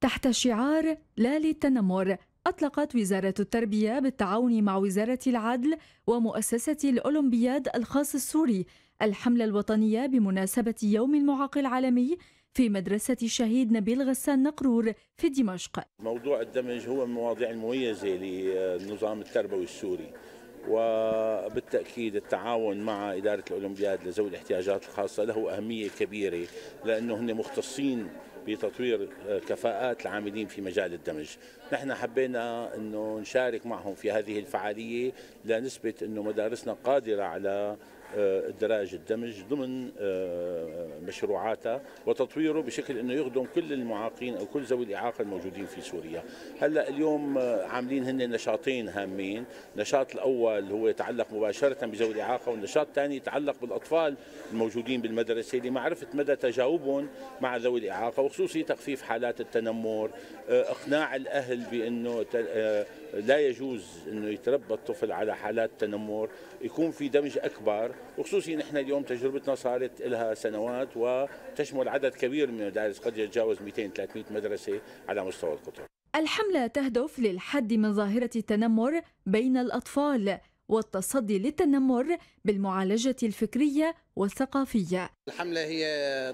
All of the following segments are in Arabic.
تحت شعار لا للتنمر أطلقت وزارة التربية بالتعاون مع وزارة العدل ومؤسسة الأولمبياد الخاص السوري الحملة الوطنية بمناسبة يوم المعاق العالمي في مدرسة الشهيد نبيل غسان نقرور في دمشق. موضوع الدمج هو من المواضيع المميزة للنظام التربوي السوري. وبالتأكيد التعاون مع إدارة الأولمبياد لذوي الاحتياجات الخاصة له أهمية كبيرة لأنه هن مختصين بتطوير كفاءات العاملين في مجال الدمج. نحن حبينا أنه نشارك معهم في هذه الفعالية لنثبت أنه مدارسنا قادرة على الدراج الدمج ضمن آه، مشروعاتها وتطويره بشكل إنه يخدم كل المعاقين أو كل ذوي الإعاقة الموجودين في سوريا. هلأ اليوم آه، عاملين هن نشاطين هامين، النشاط الأول هو يتعلق مباشرة بذوي الإعاقة والنشاط الثاني يتعلق بالأطفال الموجودين بالمدرسة لمعرفه مدى تجاوبهم مع ذوي الإعاقة وخصوصي تخفيف حالات التنمر، آه، إقناع الأهل بإنه لا يجوز إنه يتربى الطفل على حالات تنمر. يكون في دمج أكبر. وخصوصي نحن اليوم تجربتنا صارت لها سنوات وتشمل عدد كبير من المدارس قد يتجاوز 200 300 مدرسة على مستوى القطر الحملة تهدف للحد من ظاهرة التنمر بين الأطفال والتصدي للتنمر بالمعالجة الفكرية والثقافية. الحملة هي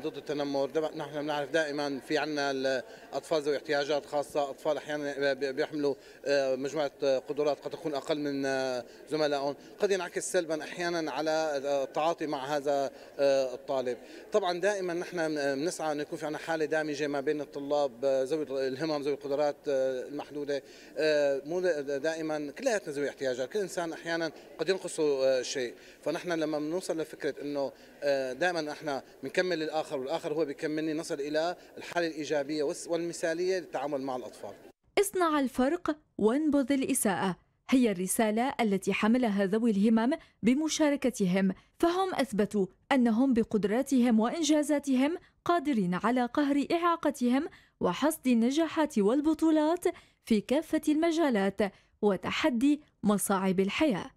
ضد التنمر. نحن بنعرف دائما في عنا الأطفال ذوي احتياجات خاصة أطفال أحيانا بيحملوا آه، مجموعة قدرات قد تكون أقل من آه، زملائهم. قد ينعكس سلبا أحيانا على التعاطي مع هذا آه، الطالب. طبعا دائما نحن بنسعى أن يكون في عنا حالة دامجة ما بين الطلاب ذوي الهمم ذوي القدرات المحدودة. مو دائما كلياتنا ذوي احتياجات. كل إنسان أحيانا قد ينقصه شيء. فنحن لما بنوصل لفكرة أنه دائما إحنا بنكمل الآخر والآخر هو بيكملني نصل إلى الحالة الإيجابية والمثالية للتعامل مع الأطفال. اصنع الفرق وانبذ الإساءة هي الرسالة التي حملها ذوي الهمم بمشاركتهم فهم أثبتوا أنهم بقدراتهم وإنجازاتهم قادرين على قهر إعاقتهم وحصد النجاحات والبطولات في كافة المجالات وتحدي مصاعب الحياة